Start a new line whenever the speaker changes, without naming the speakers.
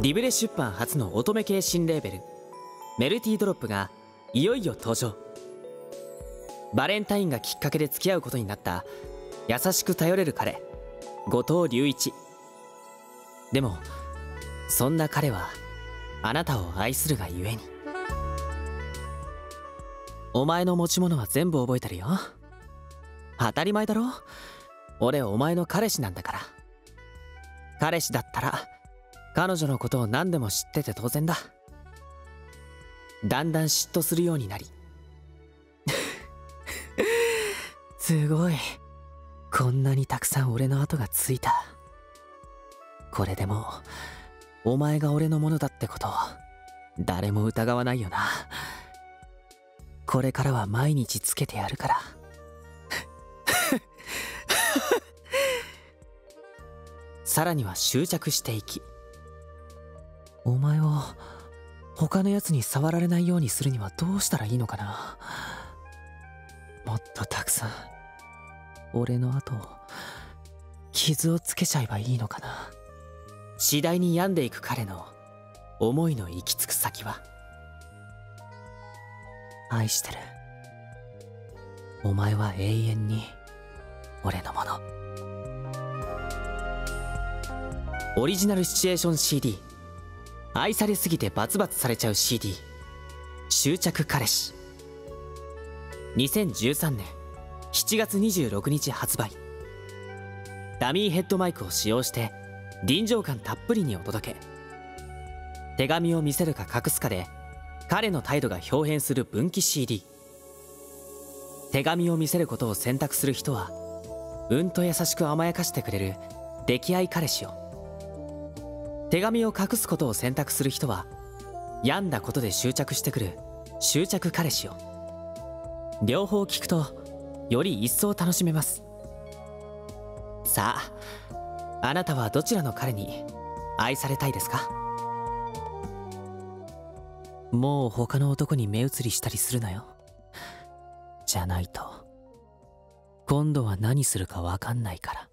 リブレ出版初の乙女系新レーベル。メルティードロップがいよいよ登場。バレンタインがきっかけで付き合うことになった優しく頼れる彼後藤隆一。でもそんな彼はあなたを愛するがゆえに。お前の持ち物は全部覚えてるよ。当たり前だろ。俺お前の彼氏なんだから。彼氏だったら彼女のことを何でも知ってて当然だ。だんだん嫉妬するようになり。すごい。こんなにたくさん俺の跡がついた。これでもお前が俺のものだってこと誰も疑わないよな。これからは毎日つけてやるから。さらには執着していきお前を他のやつに触られないようにするにはどうしたらいいのかな？もっとたくさん俺の後傷をつけちゃえばいいのかな？次第に病んでいく彼の思いの行き着く先は？愛してる。お前は永遠に俺のもの。オリジナルシチュエーション CD 愛されすぎてバツバツされちゃう CD 執着彼氏。2013年。7月26日発売。ダミーヘッドマイクを使用して臨場感たっぷりにお届け。手紙を見せるか隠すかで彼の態度が表変する分岐 CD 手紙を見せることを選択する人はうんと優しく甘やかしてくれる溺愛彼氏を。手紙を隠すことを選択する人は病んだことで執着してくる執着彼氏を。両方聞くとより一層楽しめます。さああなたはどちらの彼に愛されたいですか？もう他の男に目移りしたりするなよ。じゃないと今度は何するか分かんないから。